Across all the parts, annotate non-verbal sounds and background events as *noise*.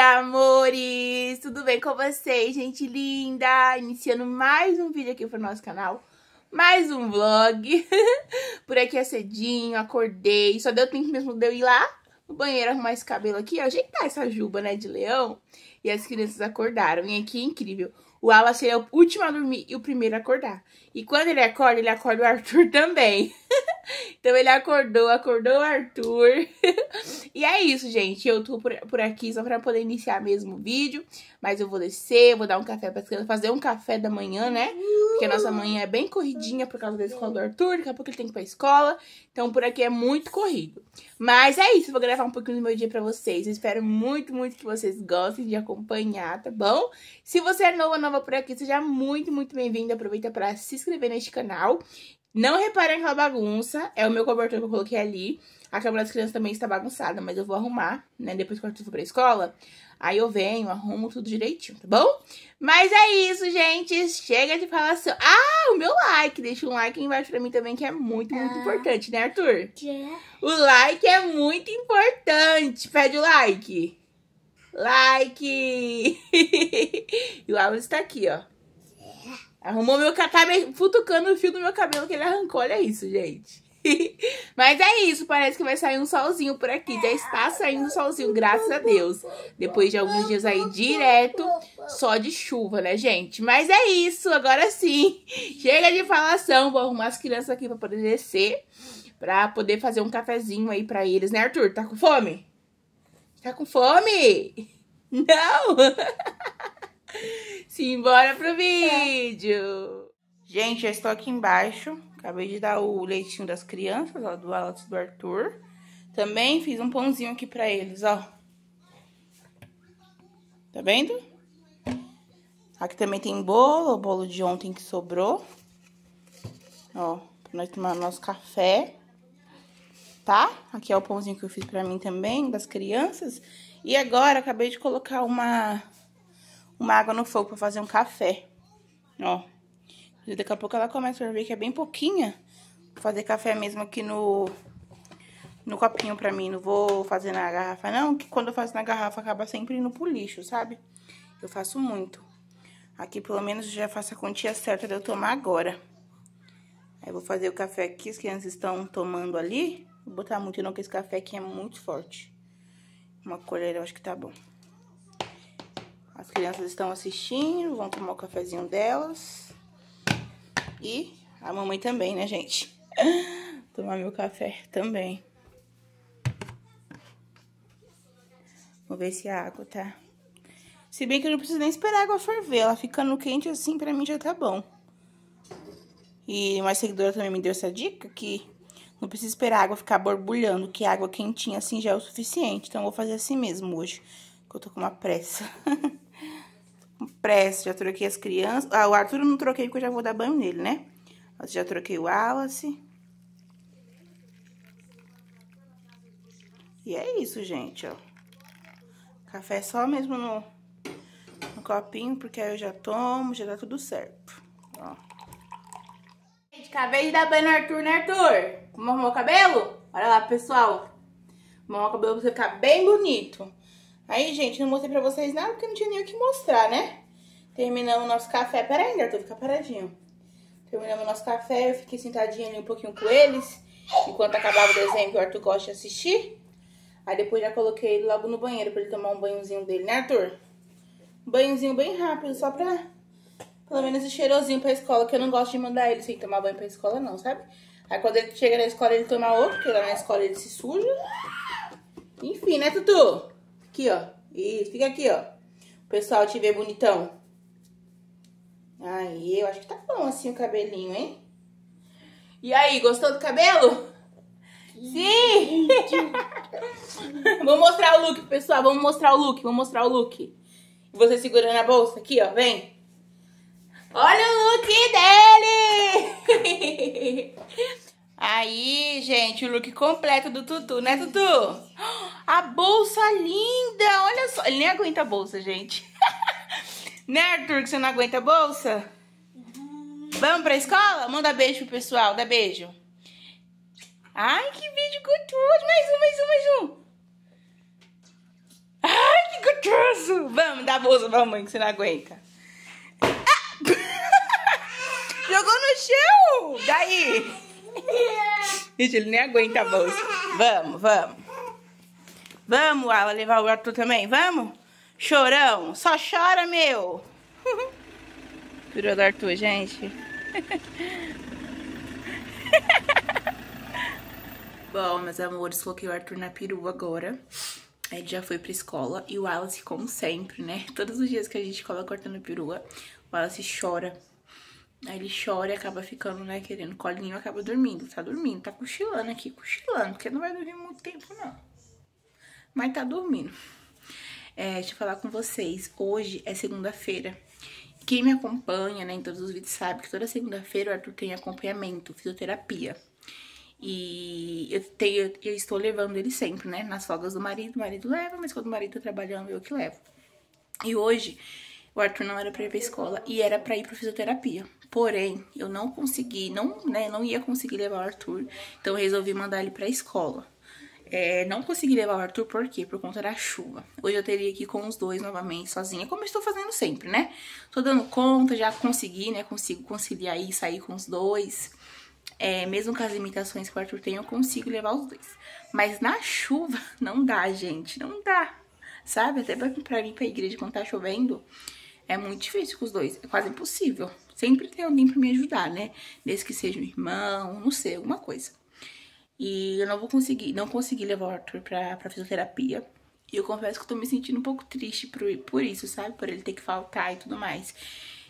amores! Tudo bem com vocês, gente linda? Iniciando mais um vídeo aqui pro nosso canal. Mais um vlog. *laughs* Por aqui é cedinho, acordei. Só deu tempo mesmo de eu ir lá no banheiro arrumar esse cabelo aqui, ó. Ajeitar essa juba, né, de leão. E as crianças acordaram. E aqui é incrível. O Wallace é o último a dormir e o primeiro a acordar. E quando ele acorda, ele acorda o Arthur *laughs* também. então ele acordou, acordou o Arthur. *laughs* e é isso, gente. Eu tô por, por aqui só pra poder iniciar mesmo o vídeo. Mas eu vou descer, vou dar um café pra crianças, fazer um café da manhã, né? Porque a nossa manhã é bem corridinha por causa da escola do Arthur. Daqui a pouco ele tem que ir pra escola. Então por aqui é muito corrido. Mas é isso, vou gravar um pouquinho do meu dia pra vocês. Eu espero muito, muito que vocês gostem de acompanhar, tá bom? Se você é nova, nova por aqui, seja muito, muito bem-vindo. Aproveita pra se inscrever neste canal. Não reparem aquela bagunça, é o meu cobertor que eu coloquei ali. A câmera das crianças também está bagunçada, mas eu vou arrumar, né? Depois que Arthur for pra escola, aí eu venho, arrumo tudo direitinho, tá bom? Mas é isso, gente. Chega de falação. Ah, o meu like. Deixa um like aí embaixo pra mim também, que é muito, muito ah. importante, né, Arthur? Yeah. O like é muito importante. Pede o like. Like! *laughs* e o Alves está aqui, ó. Arrumou meu cabelo, tá futucando o fio do meu cabelo que ele arrancou. Olha isso, gente. *laughs* Mas é isso, parece que vai sair um solzinho por aqui. Já está saindo um solzinho, graças a Deus. Depois de alguns dias aí direto, só de chuva, né, gente? Mas é isso, agora sim. *laughs* Chega de falação, vou arrumar as crianças aqui pra poder descer. Pra poder fazer um cafezinho aí pra eles, né, Arthur? Tá com fome? Tá com fome? *laughs* Não! Simbora pro vídeo! Gente, já estou aqui embaixo. Acabei de dar o leitinho das crianças, ó, do Alex do Arthur. Também fiz um pãozinho aqui pra eles, ó. Tá vendo? Aqui também tem bolo, o bolo de ontem que sobrou. Ó, pra nós tomar nosso café. Tá? Aqui é o pãozinho que eu fiz pra mim também, das crianças. E agora, acabei de colocar uma uma água no fogo pra fazer um café. Ó. E daqui a pouco ela começa a ver que é bem pouquinha. Vou fazer café mesmo aqui no, no copinho pra mim. Não vou fazer na garrafa, não. Que quando eu faço na garrafa, acaba sempre indo pro lixo, sabe? Eu faço muito. Aqui, pelo menos, eu já faço a quantia certa de eu tomar agora. Aí, vou fazer o café aqui. As crianças estão tomando ali. Vou botar muito não, que esse café aqui é muito forte. Uma colher, eu acho que tá bom. As crianças estão assistindo, vão tomar o cafezinho delas. E a mamãe também, né, gente? *laughs* tomar meu café também. Vou ver se a água tá... Se bem que eu não preciso nem esperar a água ferver. Ela ficando quente assim, pra mim já tá bom. E uma seguidora também me deu essa dica que não precisa esperar a água ficar borbulhando, que água quentinha assim já é o suficiente. Então, eu vou fazer assim mesmo hoje, que eu tô com uma pressa. *laughs* pressa, já troquei as crianças. Ah, o Arthur eu não troquei porque eu já vou dar banho nele, né? Mas já troquei o Wallace. E é isso, gente, ó. Café só mesmo no, no copinho, porque aí eu já tomo, já dá tudo certo, ó. Gente, acabei de dar banho no Arthur, né, Arthur? Como arrumou o cabelo? Olha lá, pessoal. Arrumou o cabelo pra você ficar bem bonito. Aí, gente, não mostrei pra vocês nada, porque não tinha nem o que mostrar, né? Terminamos o nosso café. Pera aí, Arthur, fica paradinho. Terminamos o nosso café, eu fiquei sentadinha ali um pouquinho com eles. Enquanto acabava o desenho que o Arthur gosta de assistir. Aí depois já coloquei ele logo no banheiro pra ele tomar um banhozinho dele, né, Arthur? Um banhozinho bem rápido, só pra... Pelo menos esse cheirosinho pra escola, que eu não gosto de mandar ele sem tomar banho pra escola, não, sabe? Aí quando ele chega na escola, ele toma outro, porque lá na escola ele se suja. Enfim, né, Tutu? Aqui, ó. Isso, fica aqui, ó. O pessoal te vê bonitão. Aí, eu acho que tá bom assim o cabelinho, hein? E aí, gostou do cabelo? Sim! Vamos *laughs* mostrar o look, pessoal. Vamos mostrar o look, vamos mostrar o look. Você segurando a bolsa aqui, ó, vem. Olha o look dele! *laughs* Aí, gente, o look completo do Tutu, né, Tutu? *gasps* A bolsa linda! Olha só, ele nem aguenta a bolsa, gente. *laughs* Né, Arthur, que você não aguenta a bolsa? Vamos pra escola? Manda beijo pro pessoal, dá beijo. Ai, que vídeo gostoso. Mais um, mais um, mais um. Ai, que gostoso. Vamos, dá bolso pra mamãe que você não aguenta. Ah! *laughs* Jogou no chão. Daí. *laughs* Gente, ele nem aguenta a bolsa. Vamos, vamos. Vamos, Ala, levar o Arthur também. Vamos? Chorão. Só chora, meu. *laughs* Virou do Arthur, gente. *laughs* Bom, meus amores, coloquei o Arthur na perua agora. Ele já foi pra escola. E o Wallace, como sempre, né? Todos os dias que a gente coloca cortando a perua, o Wallace chora. Aí ele chora e acaba ficando, né, querendo colinho, acaba dormindo. Tá dormindo, tá cochilando aqui, cochilando, porque não vai dormir muito tempo, não. Mas tá dormindo. É, deixa eu falar com vocês. Hoje é segunda-feira. Quem me acompanha, né, em todos os vídeos sabe que toda segunda-feira o Arthur tem acompanhamento, fisioterapia. E eu, tenho, eu estou levando ele sempre, né? Nas folgas do marido, o marido leva, mas quando o marido tá trabalhando, eu que levo. E hoje, o Arthur não era pra ir pra escola e era pra ir pra fisioterapia. Porém, eu não consegui, não, né, não ia conseguir levar o Arthur, então eu resolvi mandar ele pra escola. É, não consegui levar o Arthur, por quê? Por conta da chuva. Hoje eu teria que ir com os dois novamente, sozinha, como eu estou fazendo sempre, né? Tô dando conta, já consegui, né? Consigo conciliar e sair com os dois. É, mesmo com as limitações que o Arthur tem, eu consigo levar os dois. Mas na chuva, *laughs* não dá, gente, não dá. Sabe? Até pra, pra vir pra igreja quando tá chovendo, é muito difícil com os dois. É quase impossível. Sempre tem alguém pra me ajudar, né? Desde que seja um irmão, não sei, alguma coisa. E eu não vou conseguir, não consegui levar o Arthur pra, pra fisioterapia. E eu confesso que eu tô me sentindo um pouco triste por, por isso, sabe? Por ele ter que faltar e tudo mais.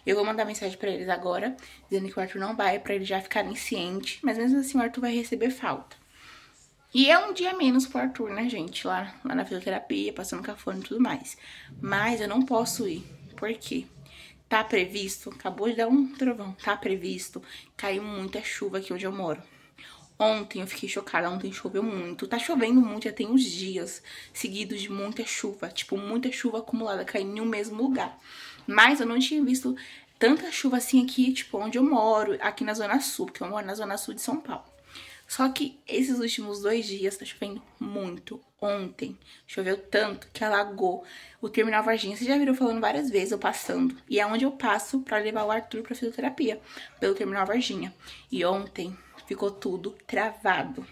Eu vou mandar mensagem pra eles agora, dizendo que o Arthur não vai, pra eles já ficarem cientes. Mas mesmo assim, o Arthur vai receber falta. E é um dia menos pro Arthur, né, gente? Lá, lá na fisioterapia, passando cafone e tudo mais. Mas eu não posso ir. Por quê? Tá previsto, acabou de dar um trovão, tá previsto, caiu muita chuva aqui onde eu moro. Ontem eu fiquei chocada, ontem choveu muito. Tá chovendo muito, já tem uns dias seguidos de muita chuva. Tipo, muita chuva acumulada caindo em um mesmo lugar. Mas eu não tinha visto tanta chuva assim aqui, tipo, onde eu moro, aqui na Zona Sul, porque eu moro na Zona Sul de São Paulo. Só que esses últimos dois dias tá chovendo muito. Ontem choveu tanto que alagou o terminal Varginha. Você já viram falando várias vezes eu passando. E é onde eu passo para levar o Arthur pra fisioterapia, pelo terminal Varginha. E ontem ficou tudo travado.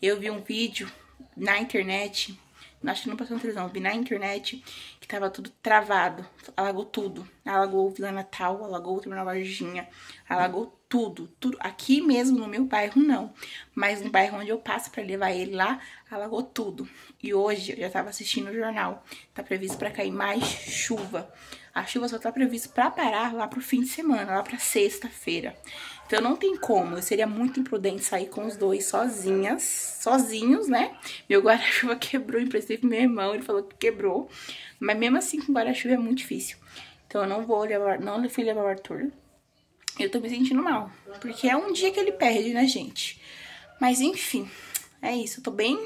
Eu vi um vídeo na internet acho que não passou na televisão, vi na internet que tava tudo travado, alagou tudo, alagou Vila Natal, alagou o Terminal Varginha, alagou tudo, tudo, aqui mesmo no meu bairro não, mas no bairro onde eu passo para levar ele lá, alagou tudo, e hoje eu já tava assistindo o jornal, tá previsto para cair mais chuva, a chuva só tá prevista para parar lá pro fim de semana, lá pra sexta-feira. Então não tem como, eu seria muito imprudente sair com os dois sozinhas, sozinhos, né? Meu guarda-chuva *laughs* quebrou, emprestei pro meu irmão, ele falou que quebrou. Mas mesmo assim com guarda-chuva é muito difícil. Então eu não vou levar, não fui levar o Arthur. Eu tô me sentindo mal, porque é um dia que ele perde, né, gente? Mas enfim, é isso, eu tô bem...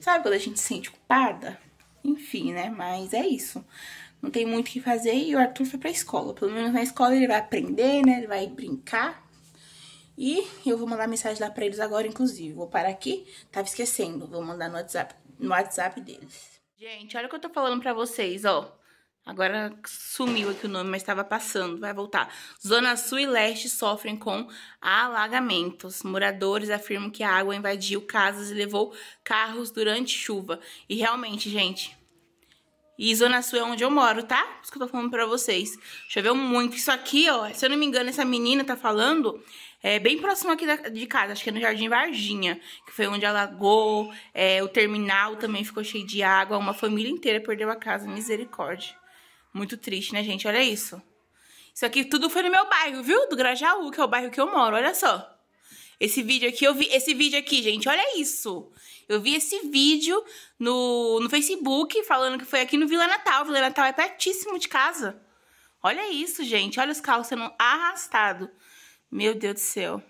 Sabe quando a gente se sente culpada? Enfim, né? Mas é isso não tem muito o que fazer e o Arthur foi pra escola. Pelo menos na escola ele vai aprender, né? Ele vai brincar. E eu vou mandar mensagem lá pra eles agora, inclusive. Vou parar aqui, tava esquecendo. Vou mandar no WhatsApp, no WhatsApp deles. Gente, olha o que eu tô falando pra vocês, ó. Agora sumiu aqui o nome, mas estava passando, vai voltar. Zona Sul e Leste sofrem com alagamentos. Moradores afirmam que a água invadiu casas e levou carros durante chuva. E realmente, gente, e Zona Sul é onde eu moro, tá? Isso que eu tô falando pra vocês. Choveu muito. Isso aqui, ó, se eu não me engano, essa menina tá falando é bem próximo aqui da, de casa, acho que é no Jardim Varginha, que foi onde alagou, é, o terminal também ficou cheio de água, uma família inteira perdeu a casa, misericórdia. Muito triste, né, gente? Olha isso. Isso aqui tudo foi no meu bairro, viu? Do Grajaú, que é o bairro que eu moro, olha só. Esse vídeo aqui, eu vi, esse vídeo aqui, gente, olha isso. Eu vi esse vídeo no, no Facebook falando que foi aqui no Vila Natal. Vila Natal é pertíssimo de casa. Olha isso, gente. Olha os carros sendo arrastados. Meu Deus do céu.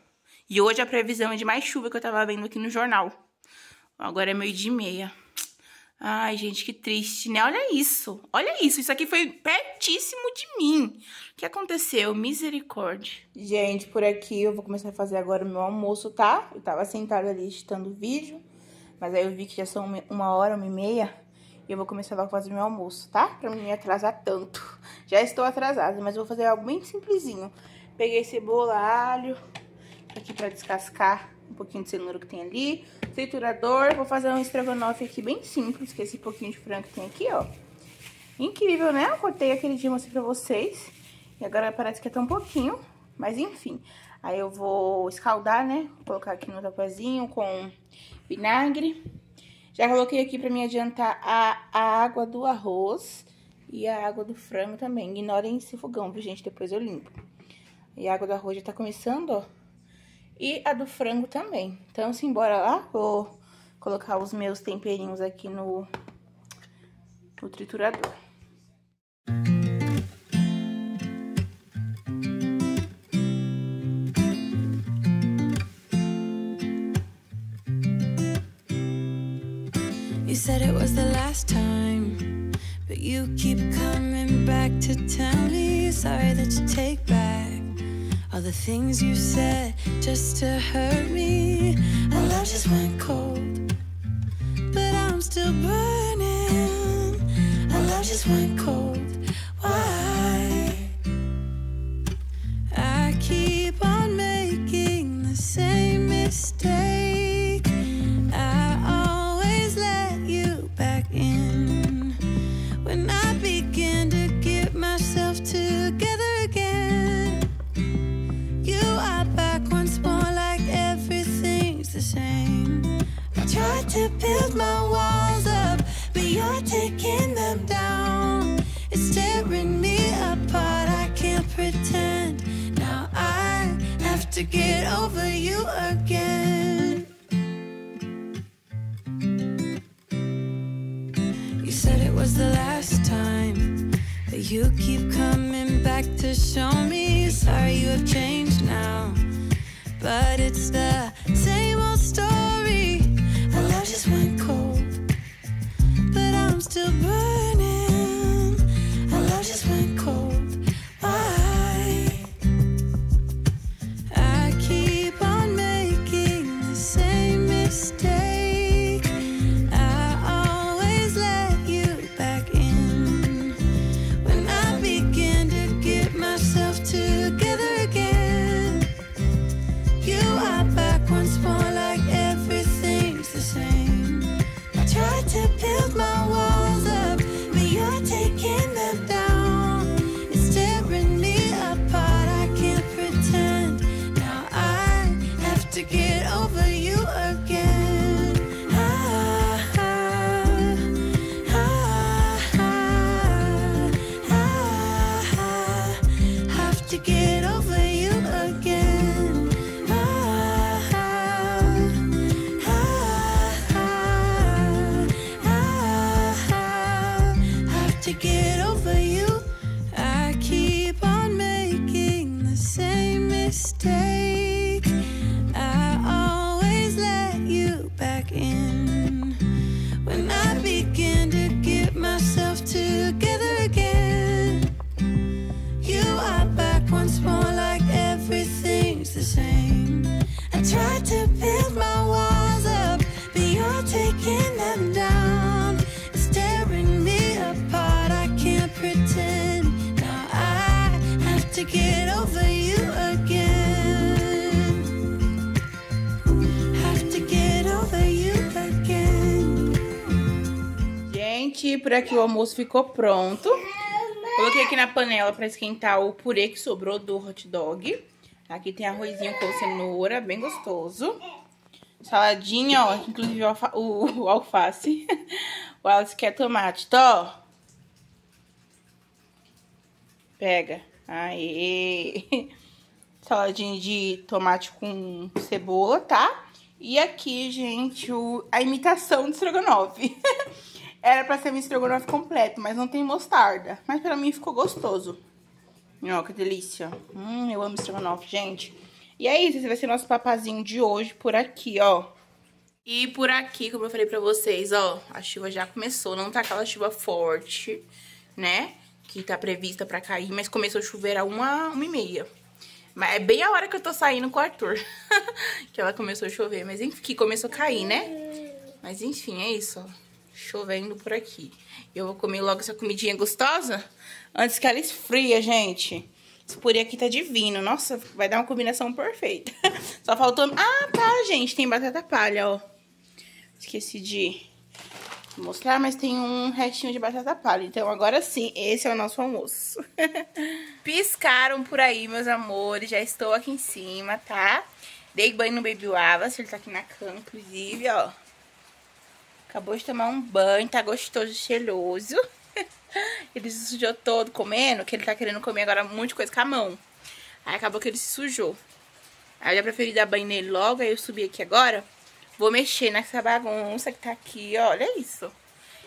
E hoje a previsão é de mais chuva que eu tava vendo aqui no jornal. Agora é meio dia e meia. Ai, gente, que triste, né? Olha isso. Olha isso. Isso aqui foi pertíssimo de mim. O que aconteceu? Misericórdia. Gente, por aqui eu vou começar a fazer agora o meu almoço, tá? Eu tava sentada ali editando o vídeo. Mas aí eu vi que já são uma hora, uma e meia. E eu vou começar logo a fazer meu almoço, tá? Pra não me atrasar tanto. *laughs* Já estou atrasada, mas eu vou fazer algo bem simplesinho. Peguei cebola, alho, aqui pra descascar um pouquinho de cenoura que tem ali. Triturador, vou fazer um estrogonofe aqui bem simples, que esse pouquinho de frango tem aqui, ó. Incrível, né? Eu cortei aquele dia, mostrei pra vocês. E agora parece que é tão pouquinho, mas enfim. Aí eu vou escaldar, né? Vou colocar aqui no tapezinho com vinagre. Já coloquei aqui pra me adiantar a, a água do arroz e a água do frango também. Ignorem esse fogão, viu, gente? Depois eu limpo. E a água do arroz já tá começando, ó. E a do frango também. Então, simbora lá. Vou colocar os meus temperinhos aqui no, no triturador. You said it was the last time, but you keep coming back to tell me sorry that you take back all the things you said just to hurt me. Our love just went cold, but I'm still burning. Our love just went cold. Build my walls up, but you're taking them down. It's tearing me apart. I can't pretend. Now I have to get over you again. You said it was the last time. But you keep coming back to show me. Sorry, you have changed now. But it's the still burning. Our love just went to get Aqui o almoço ficou pronto. Coloquei aqui na panela pra esquentar o purê que sobrou do hot dog. Aqui tem arrozinho com cenoura, bem gostoso. Saladinha, ó, inclusive o, alfa o, o *laughs* alface. *laughs* o Alice quer tomate, tó. Pega. Aê. *laughs* Saladinha de tomate com cebola, tá? E aqui, gente, o, a imitação do estrogonofe. Era pra ser um estrogonofe completo, mas não tem mostarda. Mas pra mim ficou gostoso. Ó, que delícia. Hum, eu amo estrogonofe, gente. E é isso, esse vai ser nosso papazinho de hoje por aqui, ó. E por aqui, como eu falei pra vocês, ó, a chuva já começou. Não tá aquela chuva forte, né? Que tá prevista pra cair, mas começou a chover a uma, uma e meia. Mas é bem a hora que eu tô saindo com o Arthur. *laughs* que ela começou a chover, mas enfim, que começou a cair, né? Mas enfim, é isso, ó. Chovendo por aqui. Eu vou comer logo essa comidinha gostosa antes que ela esfria, gente. Esse purê aqui tá divino. Nossa, vai dar uma combinação perfeita. *laughs* Só faltou... Ah, tá, gente. Tem batata palha, ó. Esqueci de mostrar, mas tem um restinho de batata palha. Então, agora sim, esse é o nosso almoço. *laughs* Piscaram por aí, meus amores. Já estou aqui em cima, tá? Dei banho no Baby Wallace. Ele tá aqui na cama, inclusive, ó. Acabou de tomar um banho, tá gostoso cheiroso. *laughs* ele se sujou todo comendo, que ele tá querendo comer agora muita coisa com a mão. Aí acabou que ele se sujou. Aí eu preferi dar banho nele logo, aí eu subi aqui agora. Vou mexer nessa bagunça que tá aqui, olha isso.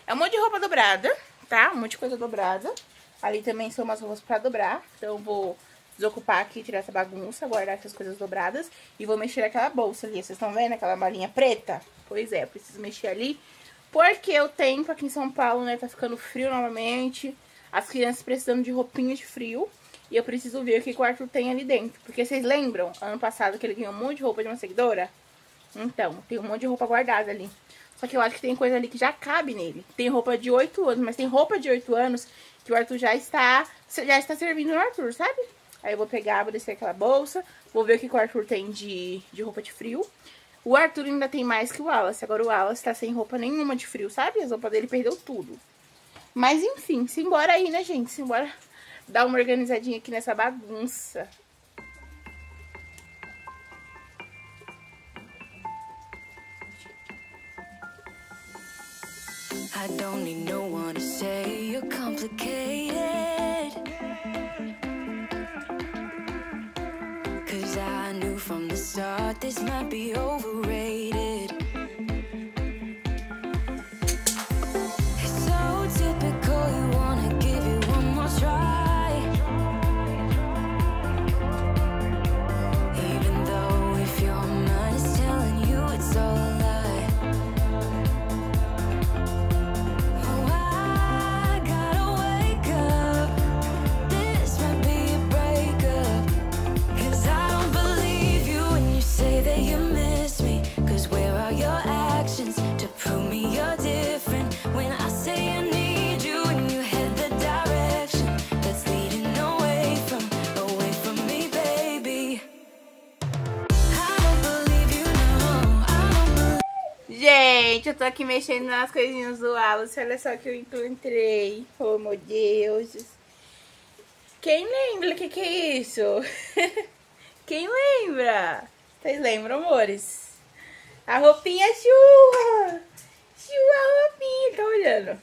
É um monte de roupa dobrada, tá? Um monte de coisa dobrada. Ali também são umas roupas pra dobrar, então eu vou desocupar aqui, tirar essa bagunça, guardar essas coisas dobradas. E vou mexer naquela bolsa ali, vocês estão vendo aquela malinha preta? Pois é, preciso mexer ali porque o tempo aqui em São Paulo, né, tá ficando frio novamente. As crianças precisando de roupinha de frio. E eu preciso ver o que o Arthur tem ali dentro. Porque vocês lembram, ano passado, que ele ganhou um monte de roupa de uma seguidora? Então, tem um monte de roupa guardada ali. Só que eu acho que tem coisa ali que já cabe nele. Tem roupa de 8 anos, mas tem roupa de 8 anos que o Arthur já está, já está servindo no Arthur, sabe? Aí eu vou pegar, vou descer aquela bolsa, vou ver o que o Arthur tem de, de roupa de frio. O Arthur ainda tem mais que o Wallace. Agora o Wallace tá sem roupa nenhuma de frio, sabe? As roupas dele perdeu tudo. Mas enfim, simbora aí, né, gente? Simbora dar uma organizadinha aqui nessa bagunça. I don't need no one to say you're complicated. Start this might be overrated. Tô aqui mexendo nas coisinhas do Wallace. Olha só que eu encontrei. Oh, meu Deus. Quem lembra o que, que é isso? *laughs* Quem lembra? Vocês lembram, amores? A roupinha sua! Sua roupinha, tá olhando?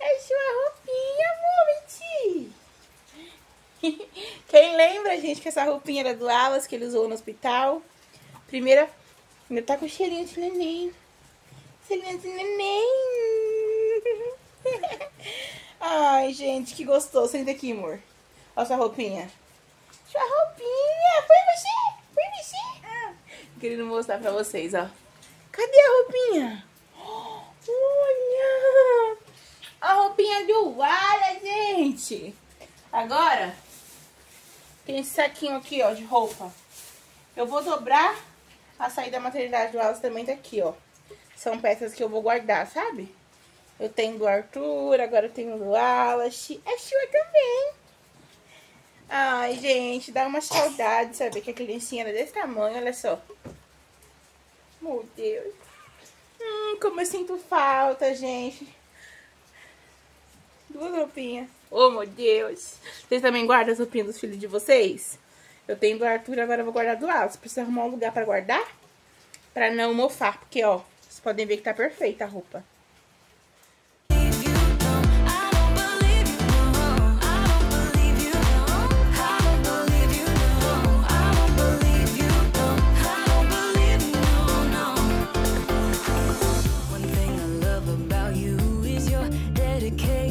É sua roupinha, mentira! *laughs* Quem lembra, gente, que essa roupinha era do Wallace que ele usou no hospital? Primeira Ainda tá com cheirinho de neném. De *laughs* neném. Ai, gente, que gostoso. Senta aqui, amor. Olha sua roupinha. Sua roupinha. Foi você? Foi você? Ah. Querendo mostrar pra vocês, ó. Cadê a roupinha? Olha! A roupinha do Wala, gente. Agora, tem esse saquinho aqui, ó, de roupa. Eu vou dobrar a saída da maternidade do Wallace também tá aqui, ó. São peças que eu vou guardar, sabe? Eu tenho do Arthur, agora eu tenho do Wallace. É sua também. Ai, gente, dá uma saudade saber que a criancinha era desse tamanho, olha só. Meu Deus. Hum, como eu sinto falta, gente. Duas roupinhas. Oh, meu Deus. Vocês também guardam as roupinhas dos filhos de vocês? Eu tenho do Arthur, agora eu vou guardar do Wallace. Preciso arrumar um lugar pra guardar. Pra não mofar. Porque, ó, vocês podem ver que tá perfeita a roupa. One.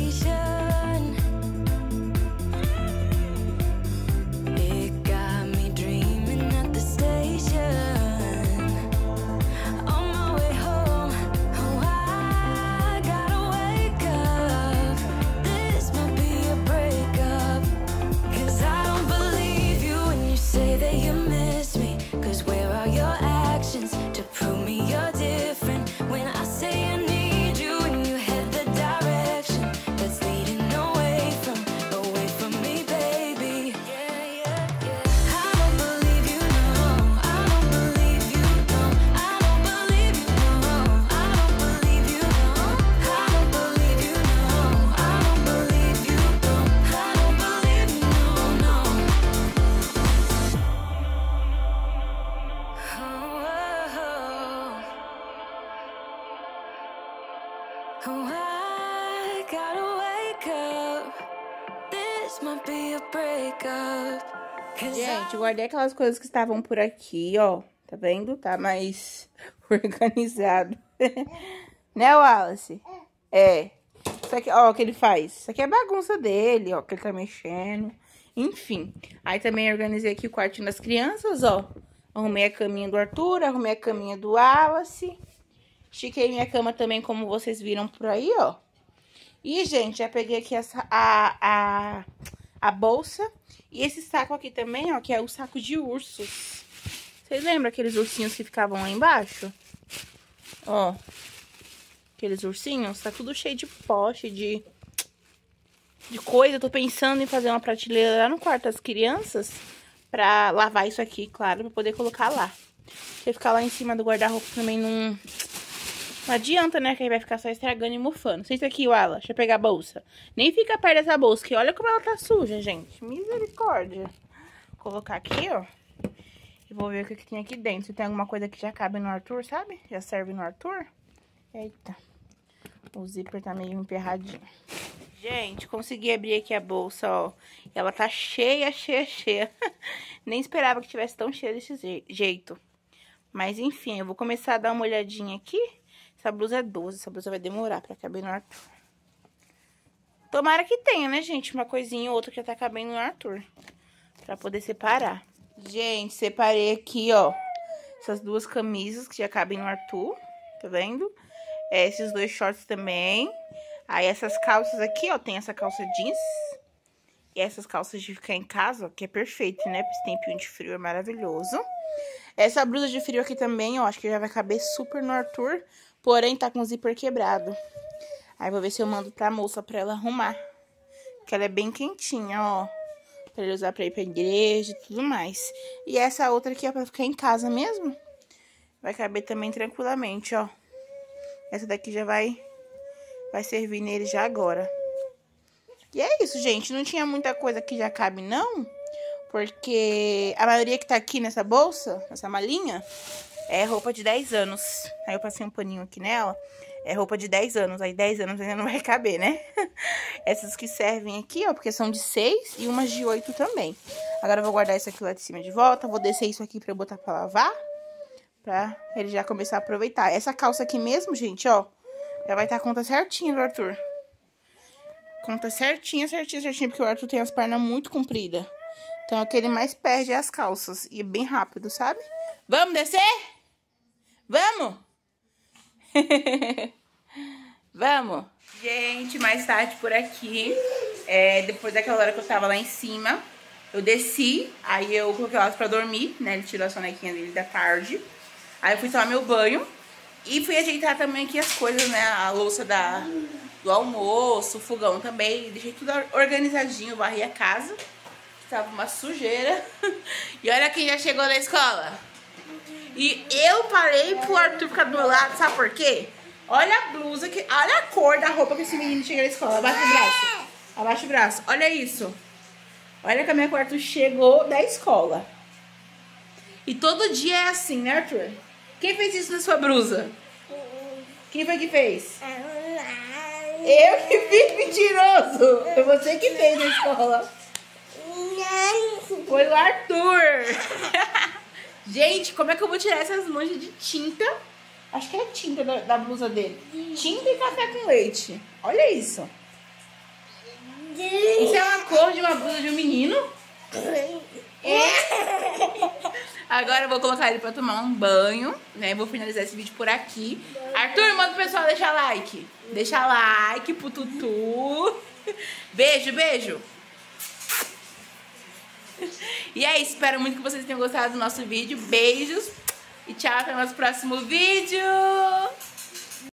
Guardei aquelas coisas que estavam por aqui, ó. Tá vendo? Tá mais *laughs* organizado. *laughs* né, Wallace? É. Isso aqui, ó, o que ele faz. Isso aqui é bagunça dele, ó, que ele tá mexendo. Enfim. Aí também organizei aqui o quartinho das crianças, ó. Arrumei a caminha do Arthur, arrumei a caminha do Wallace. Estiquei minha cama também, como vocês viram por aí, ó. E, gente, já peguei aqui essa, a, a, a bolsa. E esse saco aqui também, ó, que é o saco de ursos. Vocês lembram aqueles ursinhos que ficavam lá embaixo? Ó. Aqueles ursinhos, tá tudo cheio de poste, de, de coisa. Eu tô pensando em fazer uma prateleira lá no quarto das crianças. Pra lavar isso aqui, claro, pra poder colocar lá. Porque ficar lá em cima do guarda-roupa também não... Não adianta, né? Que aí vai ficar só estragando e mofando. Senta aqui, Wala. Deixa eu pegar a bolsa. Nem fica perto dessa bolsa, que olha como ela tá suja, gente. Misericórdia. Vou colocar aqui, ó. E vou ver o que, que tem aqui dentro. Se tem alguma coisa que já cabe no Arthur, sabe? Já serve no Arthur. Eita. O zíper tá meio emperradinho. Gente, consegui abrir aqui a bolsa, ó. Ela tá cheia, cheia, cheia. *laughs* Nem esperava que tivesse tão cheia desse je- jeito. Mas enfim, eu vou começar a dar uma olhadinha aqui. Essa blusa é 12, essa blusa vai demorar pra caber no Arthur. Tomara que tenha, né, gente? Uma coisinha ou outra que tá cabendo no Arthur. Pra poder separar. Gente, separei aqui, ó. Essas duas camisas que já cabem no Arthur. Tá vendo? É, esses dois shorts também. Aí essas calças aqui, ó. Tem essa calça jeans. E essas calças de ficar em casa, ó. Que é perfeito, né? Pra esse tempinho de frio é maravilhoso. Essa blusa de frio aqui também, ó. Acho que já vai caber super no Arthur. Porém, tá com o zíper quebrado. Aí vou ver se eu mando pra moça pra ela arrumar. Que ela é bem quentinha, ó. Pra ele usar pra ir pra igreja e tudo mais. E essa outra aqui é pra ficar em casa mesmo. Vai caber também tranquilamente, ó. Essa daqui já vai, vai servir nele já agora. E é isso, gente. Não tinha muita coisa que já cabe, não. Porque a maioria que tá aqui nessa bolsa, nessa malinha, é roupa de 10 anos. Aí eu passei um paninho aqui nela. É roupa de 10 anos. Aí 10 anos ainda não vai caber, né? *laughs* Essas que servem aqui, ó, porque são de 6 e umas de 8 também. Agora eu vou guardar isso aqui lá de cima de volta. Vou descer isso aqui pra eu botar pra lavar. Pra ele já começar a aproveitar. Essa calça aqui mesmo, gente, ó. Já vai estar tá a conta certinha do Arthur. Conta certinha, certinha, certinha. Porque o Arthur tem as pernas muito compridas. Então, é que ele mais perde as calças. E é bem rápido, sabe? Vamos descer? *laughs* Vamos? Gente, mais tarde por aqui. É, depois daquela hora que eu tava lá em cima, eu desci. Aí eu coloquei elas pra dormir, né? Ele tirou a sonequinha dele da tarde. Aí eu fui tomar meu banho. E fui ajeitar também aqui as coisas, né? A louça da, do almoço, o fogão também. Deixei tudo organizadinho, varri a casa. Tava uma sujeira. *laughs* E olha quem já chegou na escola. E eu parei pro Arthur ficar do meu lado, sabe por quê? Olha a blusa, que, olha a cor da roupa que esse menino chega na escola. Abaixa o braço. Abaixa o braço. Olha isso. Olha é que o Arthur chegou da escola. E todo dia é assim, né, Arthur? Quem fez isso na sua blusa? Quem foi que fez? Eu que fiz, mentiroso! Foi você que fez na escola. Foi o Arthur. *laughs* Gente, como é que eu vou tirar essas manchas de tinta? Acho que é tinta da, da blusa dele. Tinta e café com leite. Olha isso. Isso é uma cor de uma blusa de um menino? É. Agora eu vou colocar ele pra tomar um banho, né? Vou finalizar esse vídeo por aqui. Arthur, manda o pessoal deixar like. Deixa like pro Tutu. Beijo, beijo. E é isso, espero muito que vocês tenham gostado do nosso vídeo. Beijos e tchau, até o nosso próximo vídeo.